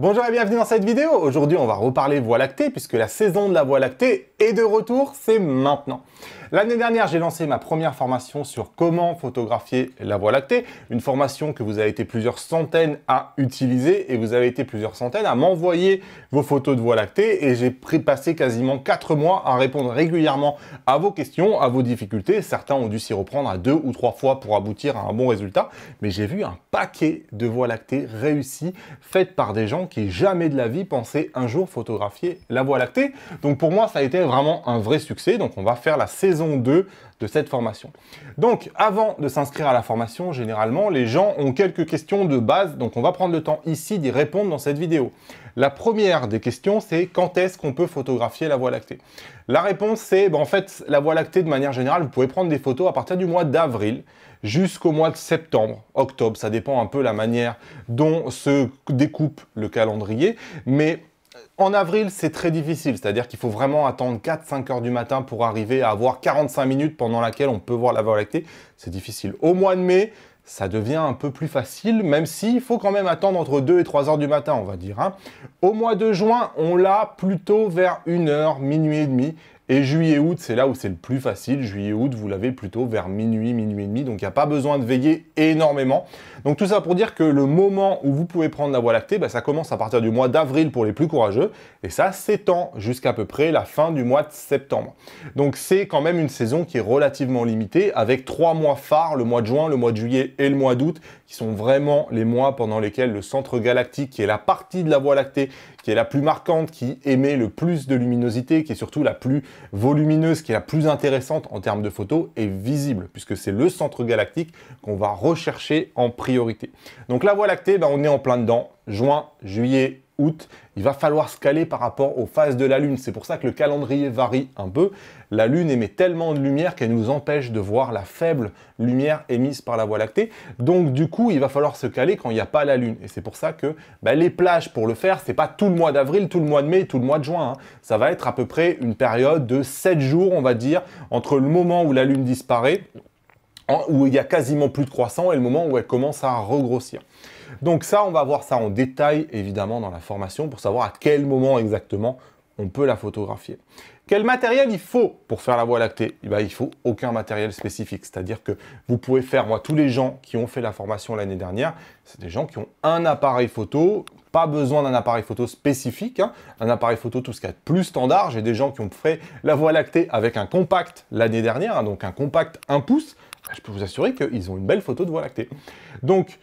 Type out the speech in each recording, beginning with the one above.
Bonjour et bienvenue dans cette vidéo. Aujourd'hui, on va reparler Voie lactée puisque la saison de la Voie lactée est de retour, c'est maintenant. L'année dernière, j'ai lancé ma première formation sur comment photographier la Voie lactée, une formation que vous avez été plusieurs centaines à utiliser et vous avez été plusieurs centaines à m'envoyer vos photos de Voie lactée et j'ai passé quasiment 4 mois à répondre régulièrement à vos questions, à vos difficultés. Certains ont dû s'y reprendre à deux ou trois fois pour aboutir à un bon résultat, mais j'ai vu un paquet de Voie lactée réussies faites par des gens qui jamais de la vie pensaient un jour photographier la Voie lactée. Donc pour moi, ça a été vraiment un vrai succès. Donc on va faire la saison 2 de cette formation. Donc, avant de s'inscrire à la formation, généralement, les gens ont quelques questions de base, donc on va prendre le temps ici d'y répondre dans cette vidéo. La première des questions, c'est quand est-ce qu'on peut photographier la Voie lactée? La réponse, c'est, ben, en fait, la Voie lactée, de manière générale, vous pouvez prendre des photos à partir du mois d'avril jusqu'au mois de septembre, octobre, ça dépend un peu la manière dont se découpe le calendrier, mais en avril, c'est très difficile, c'est-à-dire qu'il faut vraiment attendre 4-5 heures du matin pour arriver à avoir 45 minutes pendant laquelle on peut voir la Voie lactée. C'est difficile. Au mois de mai, ça devient un peu plus facile, même s'il faut quand même attendre entre 2 et 3 heures du matin, on va dire. Hein. Au mois de juin, on l'a plutôt vers 1 heure, minuit et demi. Et juillet-août, c'est là où c'est le plus facile. Juillet-août, vous l'avez plutôt vers minuit, minuit et demi. Donc, il n'y a pas besoin de veiller énormément. Donc, tout ça pour dire que le moment où vous pouvez prendre la Voie lactée, bah, ça commence à partir du mois d'avril pour les plus courageux. Et ça s'étend jusqu'à peu près la fin du mois de septembre. Donc, c'est quand même une saison qui est relativement limitée avec trois mois phares, le mois de juin, le mois de juillet et le mois d'août, qui sont vraiment les mois pendant lesquels le centre galactique, qui est la partie de la Voie lactée qui est la plus marquante, qui émet le plus de luminosité, qui est surtout la plus volumineuse, qui est la plus intéressante en termes de photos, est visible, puisque c'est le centre galactique qu'on va rechercher en priorité. Donc la Voie lactée, ben, on est en plein dedans, juin, juillet, il va falloir se caler par rapport aux phases de la Lune. C'est pour ça que le calendrier varie un peu. La Lune émet tellement de lumière qu'elle nous empêche de voir la faible lumière émise par la Voie lactée. Donc du coup, il va falloir se caler quand il n'y a pas la Lune. Et c'est pour ça que bah, les plages pour le faire, c'est pas tout le mois d'avril, tout le mois de mai, tout le mois de juin. Hein. Ça va être à peu près une période de 7 jours, on va dire, entre le moment où la Lune disparaît, où il y a quasiment plus de croissant, et le moment où elle commence à regrossir. Donc ça, on va voir ça en détail, évidemment, dans la formation, pour savoir à quel moment exactement on peut la photographier. Quel matériel il faut pour faire la Voie lactée? Eh ben, Il faut aucun matériel spécifique. C'est-à-dire que vous pouvez faire, moi, tous les gens qui ont fait la formation l'année dernière, c'est des gens qui ont un appareil photo, pas besoin d'un appareil photo spécifique, hein. un appareil photo tout ce qu'il y a de plus standard. J'ai des gens qui ont fait la Voie lactée avec un compact l'année dernière, hein, donc un compact 1 pouce. Je peux vous assurer qu'ils ont une belle photo de Voie lactée. Donc,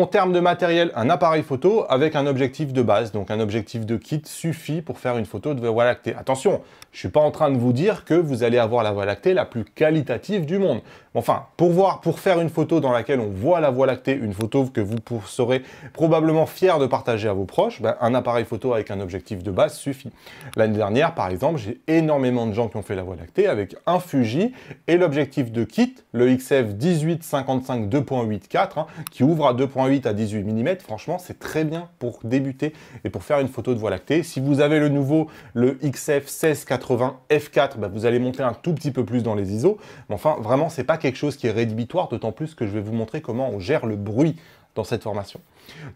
en termes de matériel, un appareil photo avec un objectif de base, donc un objectif de kit suffit pour faire une photo de Voie lactée. Attention, je ne suis pas en train de vous dire que vous allez avoir la Voie lactée la plus qualitative du monde. Enfin, pour voir, pour faire une photo dans laquelle on voit la Voie lactée, une photo que vous serez probablement fier de partager à vos proches, ben, un appareil photo avec un objectif de base suffit. L'année dernière, par exemple, j'ai énormément de gens qui ont fait la Voie lactée avec un Fuji et l'objectif de kit, le XF 18-55 2.8 qui ouvre à 2 8 à 18 mm, franchement, c'est très bien pour débuter et pour faire une photo de Voie lactée. Si vous avez le nouveau, le XF 1680 f4, bah, vous allez monter un tout petit peu plus dans les ISO. Mais enfin, vraiment, c'est pas quelque chose qui est rédhibitoire, d'autant plus que je vais vous montrer comment on gère le bruit dans cette formation.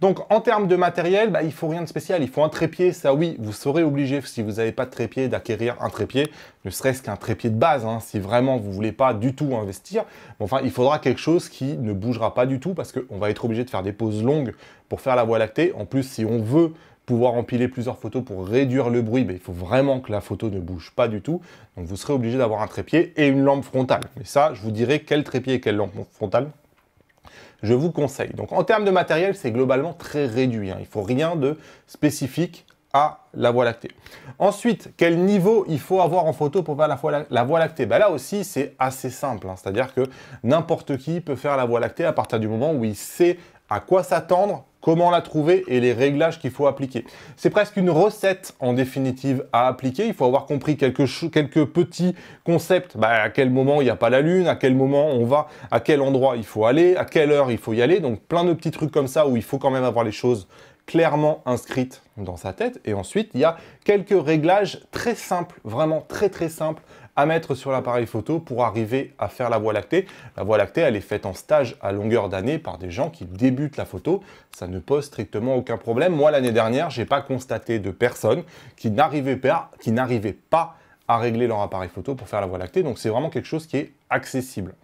Donc en termes de matériel, bah, il faut rien de spécial, il faut un trépied, ça oui, vous serez obligé, si vous n'avez pas de trépied, d'acquérir un trépied, ne serait-ce qu'un trépied de base, hein, si vraiment vous voulez pas du tout investir. Enfin, il faudra quelque chose qui ne bougera pas du tout, parce qu'on va être obligé de faire des pauses longues pour faire la voie lactée. En plus, si on veut pouvoir empiler plusieurs photos pour réduire le bruit, bah, il faut vraiment que la photo ne bouge pas du tout. Donc vous serez obligé d'avoir un trépied et une lampe frontale. Mais ça, je vous dirai quel trépied et quelle lampe frontale je vous conseille. Donc en termes de matériel, c'est globalement très réduit. Hein. Il ne faut rien de spécifique à la Voie lactée. Ensuite, quel niveau il faut avoir en photo pour faire la, Voie lactée? Ben Là aussi, c'est assez simple. Hein. C'est-à-dire que n'importe qui peut faire la Voie lactée à partir du moment où il sait à quoi s'attendre, comment la trouver et les réglages qu'il faut appliquer. C'est presque une recette en définitive à appliquer. Il faut avoir compris quelques, quelques petits concepts. Bah, à quel moment il n'y a pas la lune, à quel moment on va, à quel endroit il faut aller, à quelle heure il faut y aller. Donc plein de petits trucs comme ça où il faut quand même avoir les choses clairement inscrites dans sa tête. Et ensuite, il y a quelques réglages très simples, vraiment très très simples à mettre sur l'appareil photo pour arriver à faire la Voie lactée. La Voie lactée, elle est faite en stage à longueur d'année par des gens qui débutent la photo. Ça ne pose strictement aucun problème. Moi, l'année dernière, j'ai pas constaté de personnes qui n'arrivaient pas, à régler leur appareil photo pour faire la Voie lactée. Donc, c'est vraiment quelque chose qui est accessible.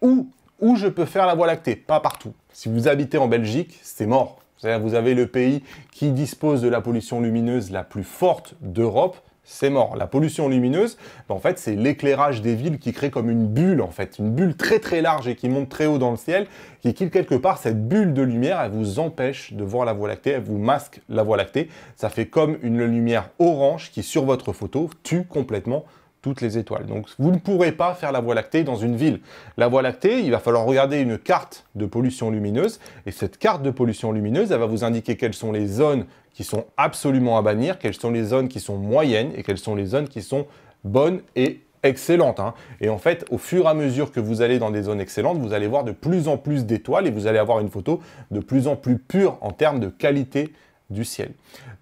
Où, où je peux faire la Voie lactée? Pas partout. Si vous habitez en Belgique, c'est mort. Vous avez le pays qui dispose de la pollution lumineuse la plus forte d'Europe c'est mort. La pollution lumineuse, ben, en fait, c'est l'éclairage des villes qui crée comme une bulle, en fait, une bulle très très large et qui monte très haut dans le ciel, qui quelque part, cette bulle de lumière, elle vous empêche de voir la Voie lactée, elle vous masque la Voie lactée. Ça fait comme une lumière orange qui, sur votre photo, tue complètement toutes les étoiles. Donc vous ne pourrez pas faire la Voie lactée dans une ville. La Voie lactée, il va falloir regarder une carte de pollution lumineuse et cette carte de pollution lumineuse, elle va vous indiquer quelles sont les zones sont absolument à bannir, quelles sont les zones qui sont moyennes et quelles sont les zones qui sont bonnes et excellentes. Hein. Et en fait, au fur et à mesure que vous allez dans des zones excellentes, vous allez voir de plus en plus d'étoiles et vous allez avoir une photo de plus en plus pure en termes de qualité du ciel.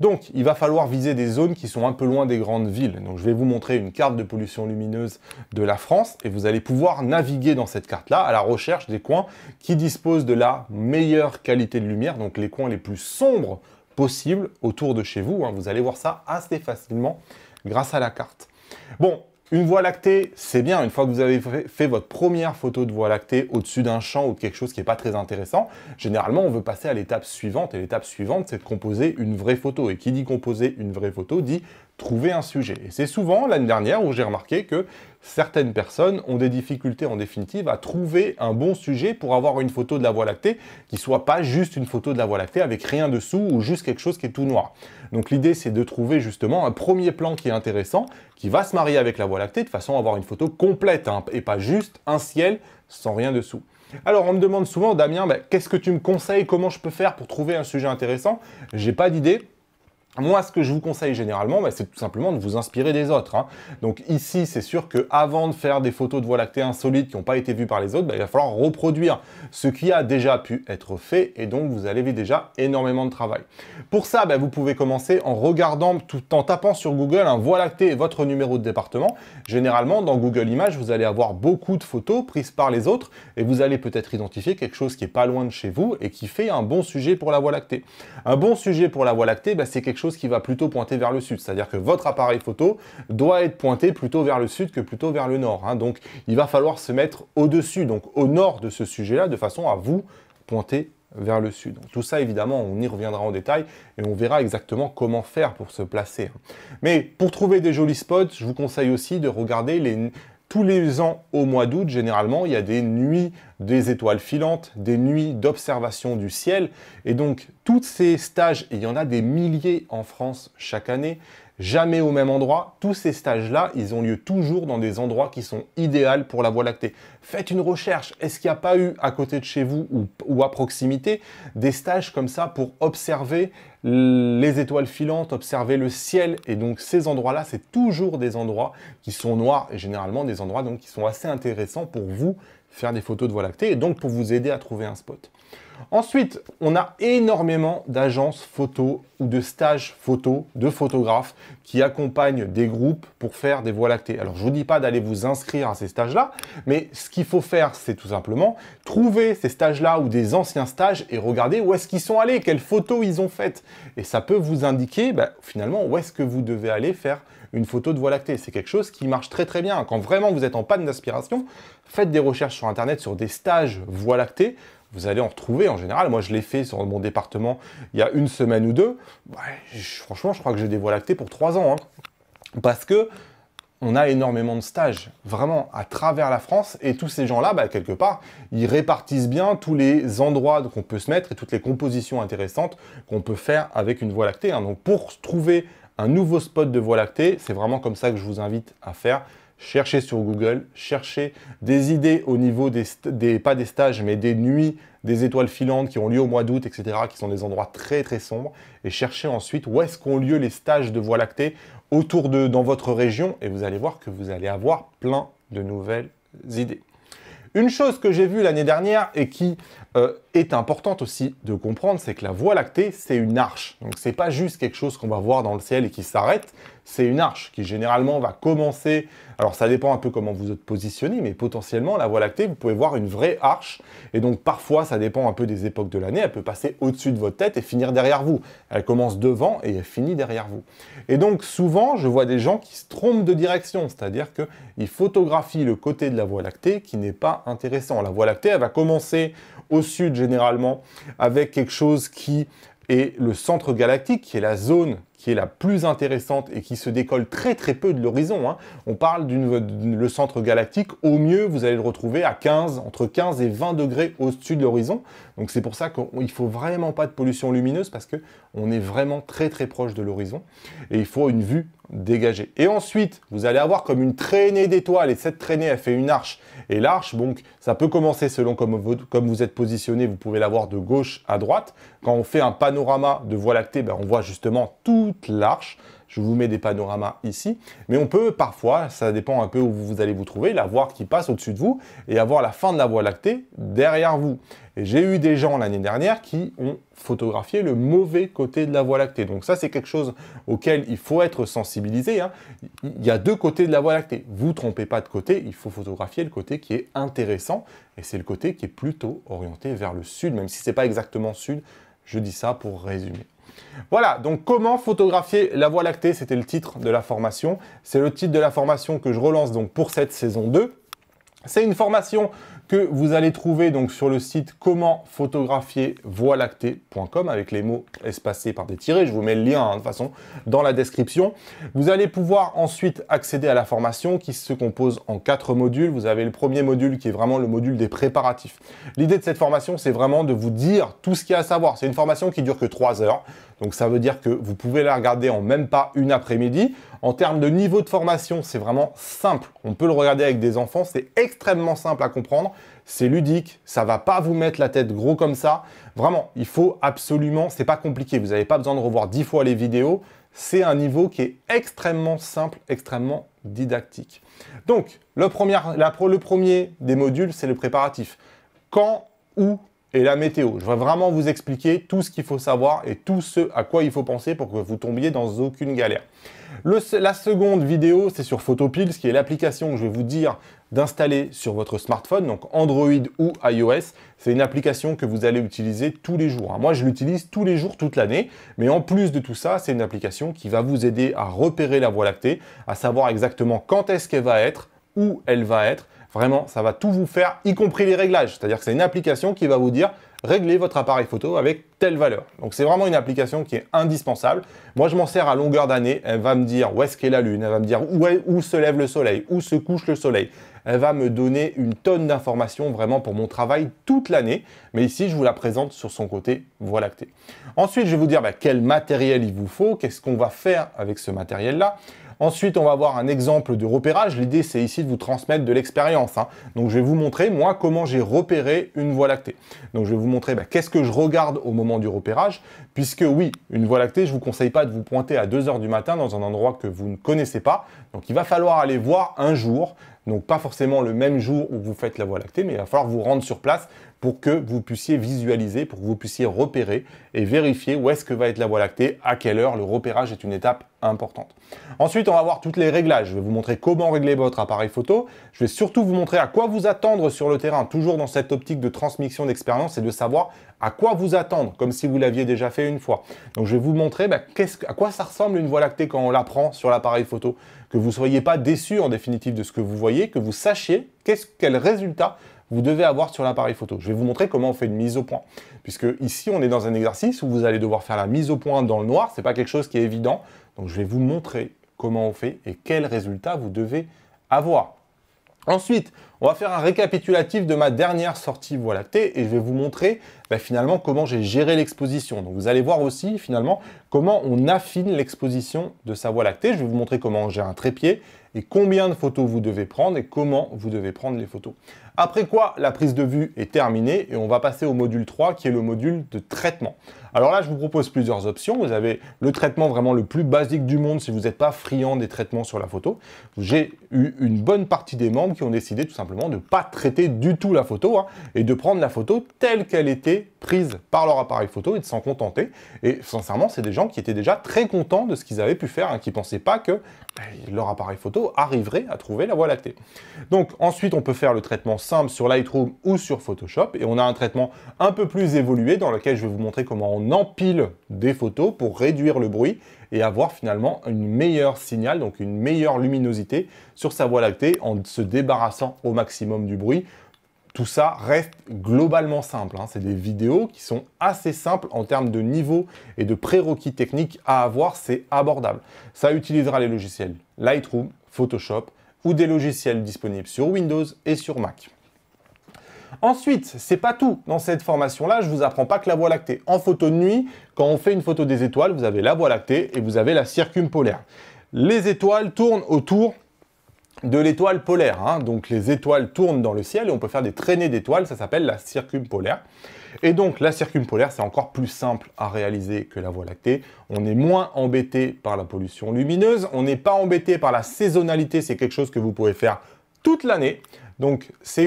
Donc, il va falloir viser des zones qui sont un peu loin des grandes villes. Donc, je vais vous montrer une carte de pollution lumineuse de la France et vous allez pouvoir naviguer dans cette carte-là à la recherche des coins qui disposent de la meilleure qualité de lumière, donc les coins les plus sombres possibles autour de chez vous. Hein. Vous allez voir ça assez facilement grâce à la carte. Bon, une voie lactée, c'est bien. Une fois que vous avez fait votre première photo de voie lactée au-dessus d'un champ ou de quelque chose qui n'est pas très intéressant, généralement, on veut passer à l'étape suivante. Et l'étape suivante, c'est de composer une vraie photo. Et qui dit composer une vraie photo dit trouver un sujet. Et c'est souvent l'année dernière où j'ai remarqué que certaines personnes ont des difficultés en définitive à trouver un bon sujet pour avoir une photo de la Voie lactée qui soit pas juste une photo de la Voie lactée avec rien dessous ou juste quelque chose qui est tout noir. Donc l'idée c'est de trouver justement un premier plan qui est intéressant, qui va se marier avec la Voie lactée de façon à avoir une photo complète hein, et pas juste un ciel sans rien dessous. Alors on me demande souvent, Damien, bah, qu'est-ce que tu me conseilles, comment je peux faire pour trouver un sujet intéressant? J'ai pas d'idée. Moi, ce que je vous conseille généralement, bah, c'est tout simplement de vous inspirer des autres. Hein. Donc ici, c'est sûr que avant de faire des photos de Voie lactée insolites qui n'ont pas été vues par les autres, bah, il va falloir reproduire ce qui a déjà pu être fait et donc vous avez déjà énormément de travail. Pour ça, bah, vous pouvez commencer en regardant, tout en tapant sur Google un Voie lactée et votre numéro de département. Généralement, dans Google Images, vous allez avoir beaucoup de photos prises par les autres et vous allez peut-être identifier quelque chose qui est pas loin de chez vous et qui fait un bon sujet pour la Voie lactée. Un bon sujet pour la Voie lactée, c'est quelque qui va plutôt pointer vers le sud. C'est-à-dire que votre appareil photo doit être pointé plutôt vers le sud que plutôt vers le nord. Hein. Donc, il va falloir se mettre au-dessus, donc au nord de ce sujet-là, de façon à vous pointer vers le sud. tout ça, évidemment, on y reviendra en détail et on verra exactement comment faire pour se placer. Mais pour trouver des jolis spots, je vous conseille aussi de regarder les, tous les ans, au mois d'août, généralement, il y a des nuits des étoiles filantes, des nuits d'observation du ciel. Et donc, tous ces stages, il y en a des milliers en France chaque année, jamais au même endroit. Tous ces stages-là, ils ont lieu toujours dans des endroits qui sont idéaux pour la Voie lactée. Faites une recherche. Est-ce qu'il n'y a pas eu à côté de chez vous ou, à proximité des stages comme ça pour observer les étoiles filantes, observer le ciel? Et donc ces endroits-là, c'est toujours des endroits qui sont noirs et généralement des endroits donc, qui sont assez intéressants pour vous faire des photos de Voie lactée et donc pour vous aider à trouver un spot. Ensuite, on a énormément d'agences photo ou de stages photo, de photographes qui accompagnent des groupes pour faire des voies lactées. Alors, je ne vous dis pas d'aller vous inscrire à ces stages-là, mais ce qu'il faut faire, c'est tout simplement trouver ces stages-là ou des anciens stages et regarder où est-ce qu'ils sont allés, quelles photos ils ont faites. Et ça peut vous indiquer bah, finalement où est-ce que vous devez aller faire une photo de Voie lactée. C'est quelque chose qui marche très très bien. Quand vraiment vous êtes en panne d'aspiration, faites des recherches sur Internet sur des stages Voie lactée vous allez en retrouver en général. Moi, je l'ai fait sur mon département il y a une semaine ou deux. franchement, je crois que j'ai des voies lactées pour trois ans. Hein. Parce que on a énormément de stages, vraiment, à travers la France. Et tous ces gens-là, bah, quelque part, ils répartissent bien tous les endroits qu'on peut se mettre et toutes les compositions intéressantes qu'on peut faire avec une voie lactée. Hein. Donc, pour trouver un nouveau spot de voie lactée, c'est vraiment comme ça que je vous invite à faire cherchez sur Google, cherchez des idées au niveau des, pas des stages, mais des nuits, des étoiles filantes qui ont lieu au mois d'août, etc., qui sont des endroits très très sombres, et cherchez ensuite où est-ce qu'ont lieu les stages de Voie lactée autour de, dans votre région, et vous allez voir que vous allez avoir plein de nouvelles idées. Une chose que j'ai vue l'année dernière et qui euh, est importante aussi de comprendre, c'est que la Voie lactée, c'est une arche. Donc c'est pas juste quelque chose qu'on va voir dans le ciel et qui s'arrête, c'est une arche qui généralement va commencer, alors ça dépend un peu comment vous êtes positionné, mais potentiellement la Voie lactée, vous pouvez voir une vraie arche, et donc parfois ça dépend un peu des époques de l'année, elle peut passer au-dessus de votre tête et finir derrière vous. Elle commence devant et elle finit derrière vous. Et donc souvent, je vois des gens qui se trompent de direction, c'est-à-dire qu'ils photographient le côté de la Voie lactée qui n'est pas intéressant. La Voie lactée, elle va commencer au sud généralement, avec quelque chose qui est le centre galactique, qui est la zone qui est la plus intéressante et qui se décolle très très peu de l'horizon. Hein. On parle du centre galactique, au mieux vous allez le retrouver à 15, entre 15 et 20 degrés au-dessus de l'horizon. Donc c'est pour ça qu'il ne faut vraiment pas de pollution lumineuse parce qu'on est vraiment très très proche de l'horizon et il faut une vue dégagée. Et ensuite, vous allez avoir comme une traînée d'étoiles et cette traînée elle fait une arche. Et l'arche, donc ça peut commencer selon comme vous, comme vous êtes positionné, vous pouvez l'avoir de gauche à droite. Quand on fait un panorama de Voie lactée, ben, on voit justement toute l'arche. Je vous mets des panoramas ici. Mais on peut parfois, ça dépend un peu où vous allez vous trouver, la voir qui passe au-dessus de vous et avoir la fin de la Voie lactée derrière vous. J'ai eu des gens l'année dernière qui ont photographié le mauvais côté de la Voie lactée. Donc ça, c'est quelque chose auquel il faut être sensibilisé. Hein. Il y a deux côtés de la Voie lactée. Vous trompez pas de côté, il faut photographier le côté qui est intéressant. Et c'est le côté qui est plutôt orienté vers le sud, même si ce n'est pas exactement sud. Je dis ça pour résumer. Voilà, donc comment photographier la Voie lactée, c'était le titre de la formation. C'est le titre de la formation que je relance donc pour cette saison 2. C'est une formation que vous allez trouver donc sur le site comment photographier lactée.com avec les mots espacés par des tirés. Je vous mets le lien hein, de toute façon dans la description. Vous allez pouvoir ensuite accéder à la formation qui se compose en quatre modules. Vous avez le premier module qui est vraiment le module des préparatifs. L'idée de cette formation, c'est vraiment de vous dire tout ce qu'il y a à savoir. C'est une formation qui dure que trois heures. Donc ça veut dire que vous pouvez la regarder en même pas une après-midi. En termes de niveau de formation, c'est vraiment simple. On peut le regarder avec des enfants, c'est extrêmement simple à comprendre. C'est ludique, ça va pas vous mettre la tête gros comme ça. Vraiment, il faut absolument, c'est pas compliqué. Vous n'avez pas besoin de revoir dix fois les vidéos. C'est un niveau qui est extrêmement simple, extrêmement didactique. Donc, le premier, le premier des modules, c'est le préparatif. Quand, où et la météo. Je vais vraiment vous expliquer tout ce qu'il faut savoir et tout ce à quoi il faut penser pour que vous tombiez dans aucune galère. la seconde vidéo, c'est sur Photopills, qui est l'application que je vais vous dire d'installer sur votre smartphone, donc Android ou iOS. C'est une application que vous allez utiliser tous les jours. Hein. Moi, je l'utilise tous les jours, toute l'année. Mais en plus de tout ça, c'est une application qui va vous aider à repérer la Voie lactée, à savoir exactement quand est-ce qu'elle va être, où elle va être, Vraiment, ça va tout vous faire, y compris les réglages. C'est-à-dire que c'est une application qui va vous dire régler votre appareil photo avec telle valeur. Donc c'est vraiment une application qui est indispensable. Moi, je m'en sers à longueur d'année. Elle va me dire où est-ce qu'est la lune, elle va me dire où, où se lève le soleil, où se couche le soleil. Elle va me donner une tonne d'informations vraiment pour mon travail toute l'année. Mais ici, je vous la présente sur son côté Voie lactée. Ensuite, je vais vous dire bah, quel matériel il vous faut, qu'est-ce qu'on va faire avec ce matériel-là. Ensuite, on va voir un exemple de repérage. L'idée, c'est ici de vous transmettre de l'expérience. Hein. Donc, je vais vous montrer, moi, comment j'ai repéré une voie lactée. Donc, je vais vous montrer bah, qu'est-ce que je regarde au moment du repérage. Puisque, oui, une voie lactée, je ne vous conseille pas de vous pointer à 2 heures du matin dans un endroit que vous ne connaissez pas. Donc, il va falloir aller voir un jour. Donc, pas forcément le même jour où vous faites la voie lactée, mais il va falloir vous rendre sur place pour que vous puissiez visualiser, pour que vous puissiez repérer et vérifier où est-ce que va être la Voie lactée, à quelle heure. Le repérage est une étape importante. Ensuite, on va voir toutes les réglages. Je vais vous montrer comment régler votre appareil photo. Je vais surtout vous montrer à quoi vous attendre sur le terrain, toujours dans cette optique de transmission d'expérience et de savoir à quoi vous attendre, comme si vous l'aviez déjà fait une fois. Donc, je vais vous montrer bah, à quoi ça ressemble une Voie lactée quand on la prend sur l'appareil photo, que vous ne soyez pas déçu en définitive de ce que vous voyez, que vous sachiez quel résultat vous devez avoir sur l'appareil photo. Je vais vous montrer comment on fait une mise au point. Puisque ici, on est dans un exercice où vous allez devoir faire la mise au point dans le noir. Ce n'est pas quelque chose qui est évident. Donc, je vais vous montrer comment on fait et quels résultats vous devez avoir. Ensuite, on va faire un récapitulatif de ma dernière sortie Voie lactée et je vais vous montrer bah, finalement comment j'ai géré l'exposition. Donc vous allez voir aussi finalement comment on affine l'exposition de sa Voie lactée. Je vais vous montrer comment j'ai un trépied et combien de photos vous devez prendre et comment vous devez prendre les photos. Après quoi, la prise de vue est terminée et on va passer au module 3 qui est le module de traitement. Alors là, je vous propose plusieurs options. Vous avez le traitement vraiment le plus basique du monde si vous n'êtes pas friand des traitements sur la photo. J'ai eu une bonne partie des membres qui ont décidé tout simplement de ne pas traiter du tout la photo hein, et de prendre la photo telle qu'elle était prise par leur appareil photo et de s'en contenter. Et sincèrement, c'est des gens qui étaient déjà très contents de ce qu'ils avaient pu faire, hein, qui ne pensaient pas que ben, leur appareil photo arriverait à trouver la Voie lactée. Donc ensuite, on peut faire le traitement simple sur Lightroom ou sur Photoshop et on a un traitement un peu plus évolué dans lequel je vais vous montrer comment empile des photos pour réduire le bruit et avoir finalement une meilleure signal, donc une meilleure luminosité sur sa Voie lactée en se débarrassant au maximum du bruit. Tout ça reste globalement simple. Hein. C'est des vidéos qui sont assez simples en termes de niveau et de prérequis techniques à avoir. C'est abordable. Ça utilisera les logiciels Lightroom, Photoshop ou des logiciels disponibles sur Windows et sur Mac. Ensuite, c'est pas tout. Dans cette formation-là, je vous apprends pas que la Voie lactée. En photo de nuit, quand on fait une photo des étoiles, vous avez la Voie lactée et vous avez la circumpolaire. Les étoiles tournent autour de l'étoile polaire. Hein. Donc les étoiles tournent dans le ciel et on peut faire des traînées d'étoiles, ça s'appelle la circumpolaire. Et donc la circumpolaire, c'est encore plus simple à réaliser que la Voie lactée. On est moins embêté par la pollution lumineuse, on n'est pas embêté par la saisonnalité, c'est quelque chose que vous pouvez faire toute l'année. Donc c'est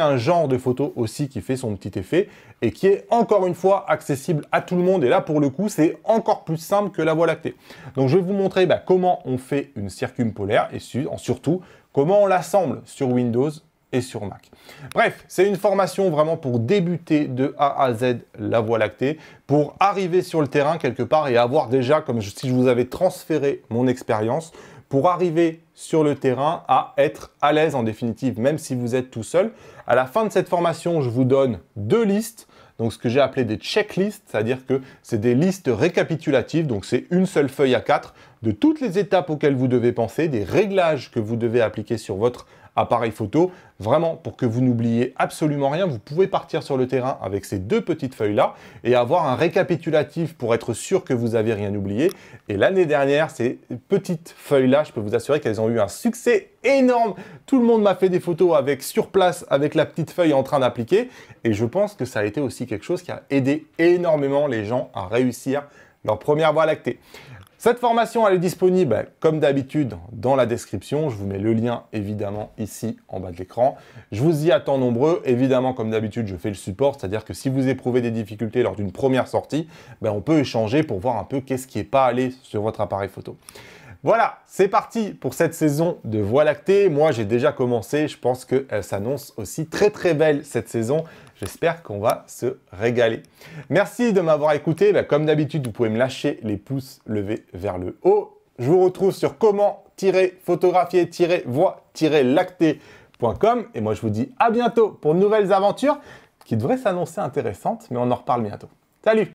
un genre de photo aussi qui fait son petit effet et qui est encore une fois accessible à tout le monde. Et là pour le coup c'est encore plus simple que la Voie lactée. Donc je vais vous montrer bah, comment on fait une circumpolaire et surtout comment on l'assemble sur Windows et sur Mac. Bref, c'est une formation vraiment pour débuter de A à Z la Voie lactée, pour arriver sur le terrain quelque part et avoir déjà, comme si je vous avais transféré mon expérience, pour arriver sur le terrain à être à l'aise en définitive, même si vous êtes tout seul. À la fin de cette formation, je vous donne deux listes. Donc ce que j'ai appelé des checklists, c'est-à-dire que c'est des listes récapitulatives, donc c'est une seule feuille à quatre de toutes les étapes auxquelles vous devez penser, des réglages que vous devez appliquer sur votre appareil photo. Vraiment, pour que vous n'oubliez absolument rien, vous pouvez partir sur le terrain avec ces deux petites feuilles-là et avoir un récapitulatif pour être sûr que vous n'avez rien oublié. Et l'année dernière, ces petites feuilles-là, je peux vous assurer qu'elles ont eu un succès énorme. Tout le monde m'a fait des photos avec sur place, avec la petite feuille en train d'appliquer. Et je pense que ça a été aussi quelque chose qui a aidé énormément les gens à réussir leur première voie lactée. Cette formation, elle est disponible, comme d'habitude, dans la description. Je vous mets le lien, évidemment, ici, en bas de l'écran. Je vous y attends nombreux. Évidemment, comme d'habitude, je fais le support, c'est-à-dire que si vous éprouvez des difficultés lors d'une première sortie, ben, on peut échanger pour voir un peu qu'est-ce qui n'est pas allé sur votre appareil photo. Voilà, c'est parti pour cette saison de Voie lactée. Moi, j'ai déjà commencé. Je pense qu'elle s'annonce aussi très très belle cette saison. J'espère qu'on va se régaler. Merci de m'avoir écouté. Bah, comme d'habitude, vous pouvez me lâcher les pouces levés vers le haut. Je vous retrouve sur comment-photographier-voix-lacté.com. Et moi, je vous dis à bientôt pour de nouvelles aventures qui devraient s'annoncer intéressantes, mais on en reparle bientôt. Salut